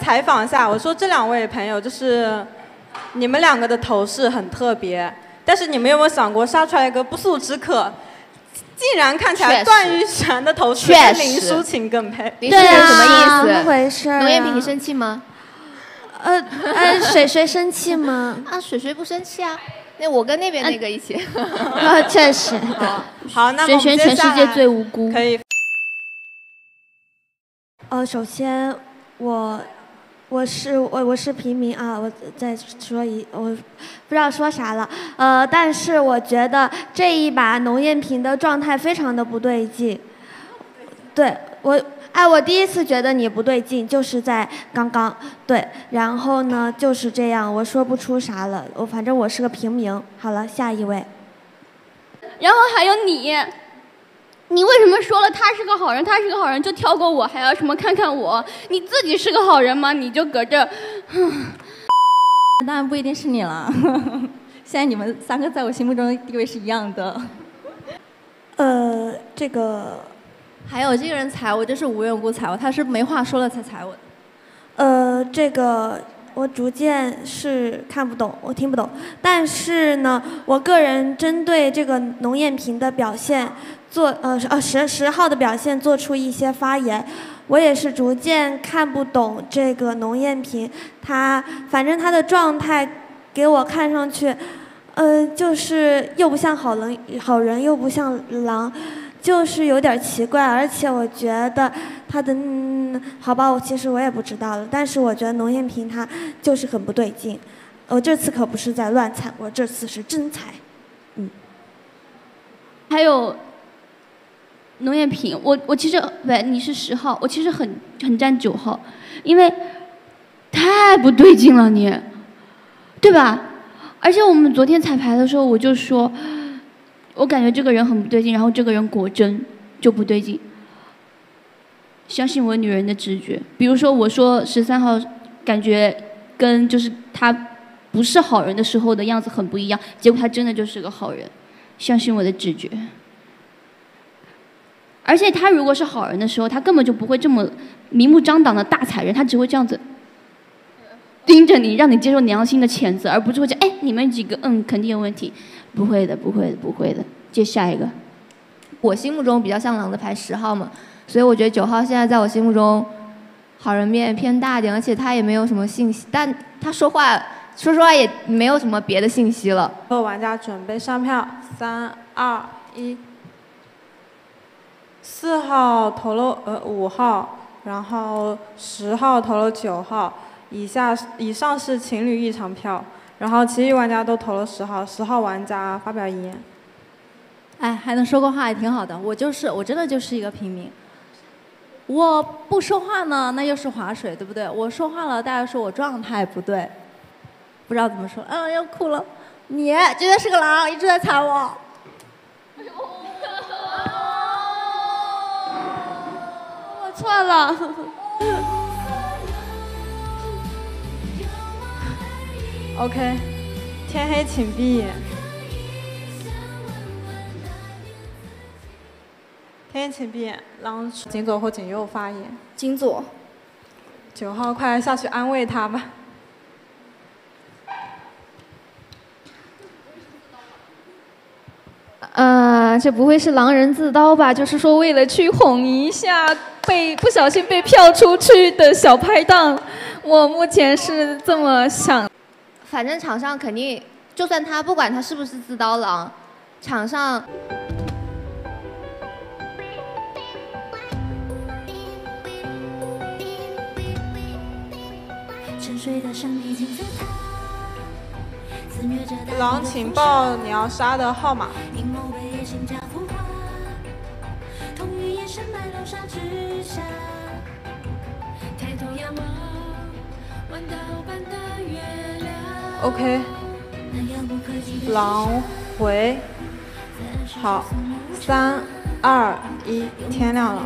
采访一下，我说这两位朋友就是你们两个的头饰很特别，但是你们有没有想过杀出来一个不速之客？竟然看起来段誉璇的头饰跟林淑琴更配。林淑琴什么意思？怎么回事啊农艳萍，你生气吗？呃呃，水水生气吗？啊，水水不生气啊。那我跟那边那个一起。啊，确实。好，那我们璇全世界最无辜。可以。呃，首先我我是我我是平民啊，我再说一我不知道说啥了，呃，但是我觉得这一把农艳萍的状态非常的不对劲，对我。哎，我第一次觉得你不对劲，就是在刚刚，对，然后呢就是这样，我说不出啥了，我反正我是个平民。好了，下一位。然后还有你，你为什么说了他是个好人，他是个好人就跳过我，还要什么看看我？你自己是个好人吗？你就搁这，当然不一定是你了。现在你们三个在我心目中的地位是一样的。呃，这个 还有这个人踩我，就是无缘无故踩我，他是没话说了才踩我的。呃，这个我逐渐是看不懂，我听不懂。但是呢，我个人针对这个农艳萍的表现做呃呃十十号的表现做出一些发言。我也是逐渐看不懂这个农艳萍，她反正她的状态给我看上去，呃，就是又不像好人好人，又不像狼。就是有点奇怪，而且我觉得她的，好吧，我其实我也不知道了。但是我觉得农艳萍她就是很不对劲，我这次可不是在乱踩，我这次是真踩，嗯。还有农艳萍，我我其实喂你是十号，我其实很很站九号，因为太不对劲了你，对吧？而且我们昨天彩排的时候，我就说。我感觉这个人很不对劲，然后这个人果真就不对劲。相信我女人的直觉，比如说我说十三号感觉跟就是他不是好人的时候的样子很不一样，结果他真的就是个好人。相信我的直觉。而且他如果是好人的时候，他根本就不会这么明目张胆的大踩人，他只会这样子盯着你，让你接受良心的谴责，而不是会讲哎你们几个嗯肯定有问题。不会的，不会的，不会的。接下一个，我心目中比较像狼的牌十号嘛，所以我觉得九号现在在我心目中好人面偏大一点，而且他也没有什么信息，但他说话说实话也没有什么别的信息了。所有玩家准备上票，三二一。四号投了呃五号，然后十号投了九号，以下以上是情侣异常票。然后其余玩家都投了十号，十号玩家发表遗言。哎，还能说个话也挺好的。我就是我真的就是一个平民。我不说话呢，那又是划水，对不对？我说话了，大家说我状态不对，不知道怎么说。嗯，要哭了。你绝对是个狼，一直在踩我。我错了。OK，天黑请闭眼。请闭眼，让景左或景右发言。金左。九号，快下去安慰他吧。呃，这不会是狼人自刀吧？就是说，为了去哄一下被不小心被票出去的小拍档，我目前是这么想。反正场上肯定，就算他不管他是不是自刀狼，场上。狼，请报你要杀的号码。OK，狼回，好，三二一，天亮了。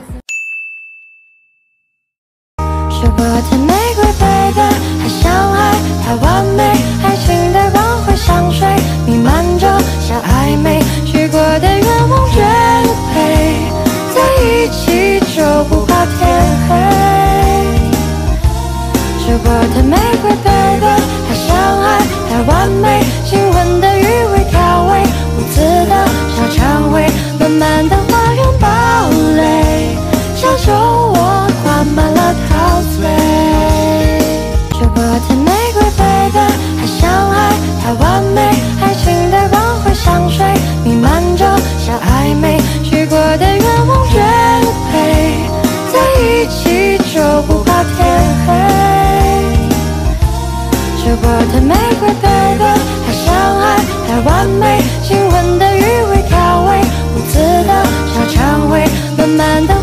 太相爱，太完美，爱情的光辉香水弥漫着小暧昧，许过的愿望绝配在一起就不怕天黑，吃过的玫瑰，喝的太相爱，太完美。是过的玫瑰，对的，太伤害，太完美，亲吻的余味调味，无刺的小蔷薇，慢慢的。